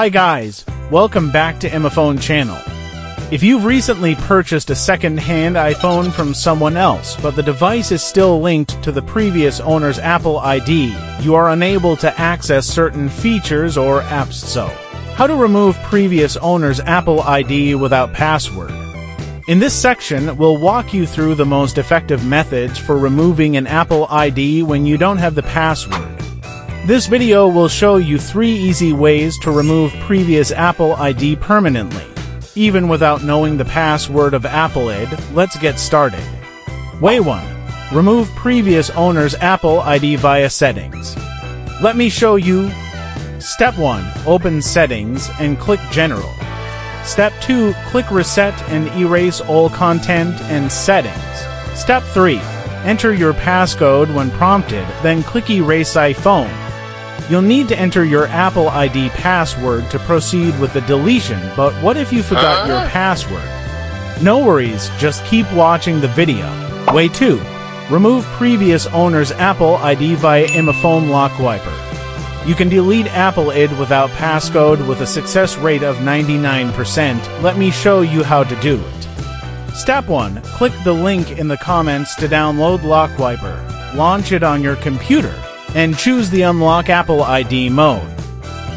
Hi guys, welcome back to iMyFone channel. If you've recently purchased a second-hand iPhone from someone else, but the device is still linked to the previous owner's Apple ID, you are unable to access certain features or apps so. How to remove previous owner's Apple ID without password. In this section, we'll walk you through the most effective methods for removing an Apple ID when you don't have the password. This video will show you three easy ways to remove previous Apple ID permanently. Even without knowing the password of Apple ID, let's get started. Way 1. Remove previous owner's Apple ID via settings. Let me show you. Step 1. Open Settings and click General. Step 2. Click Reset and erase all content and settings. Step 3. Enter your passcode when prompted, then click Erase iPhone. You'll need to enter your Apple ID password to proceed with the deletion, but what if you forgot your ah. password? No worries, just keep watching the video. Way 2. Remove previous owner's Apple ID via iMyFone LockWiper. You can delete Apple ID without passcode with a success rate of 99%. Let me show you how to do it. Step 1. Click the link in the comments to download Lock Wiper. Launch it on your computer and choose the Unlock Apple ID mode.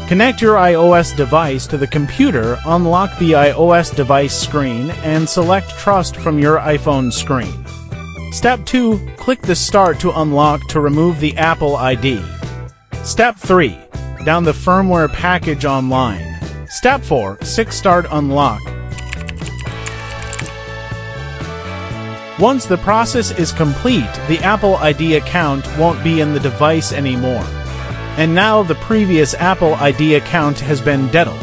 Connect your iOS device to the computer, unlock the iOS device screen, and select Trust from your iPhone screen. Step 2. Click the Start to unlock to remove the Apple ID. Step 3. Down the firmware package online. Step 4. 6 Start Unlock. Once the process is complete, the Apple ID account won't be in the device anymore. And now the previous Apple ID account has been deadled.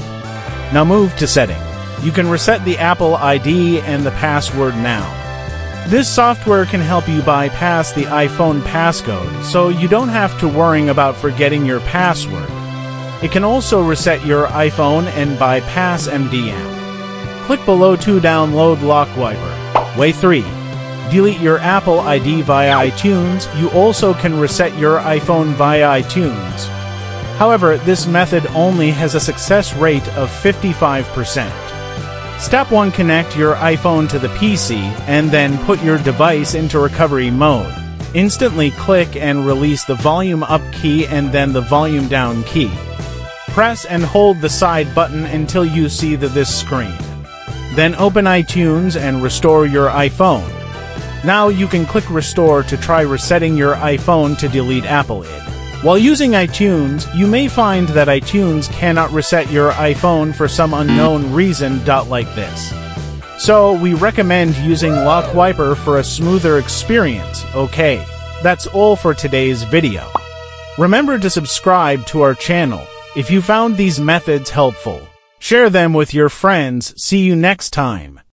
Now move to Setting. You can reset the Apple ID and the password now. This software can help you bypass the iPhone passcode, so you don't have to worry about forgetting your password. It can also reset your iPhone and bypass MDM. Click below to download LockWiper. Way 3 delete your Apple ID via iTunes, you also can reset your iPhone via iTunes. However, this method only has a success rate of 55%. Step 1 Connect your iPhone to the PC and then put your device into recovery mode. Instantly click and release the volume up key and then the volume down key. Press and hold the side button until you see the this screen. Then open iTunes and restore your iPhone. Now you can click Restore to try resetting your iPhone to delete Apple ID. While using iTunes, you may find that iTunes cannot reset your iPhone for some unknown reason. Dot like this. So we recommend using LockWiper for a smoother experience. Okay, that's all for today's video. Remember to subscribe to our channel if you found these methods helpful. Share them with your friends. See you next time.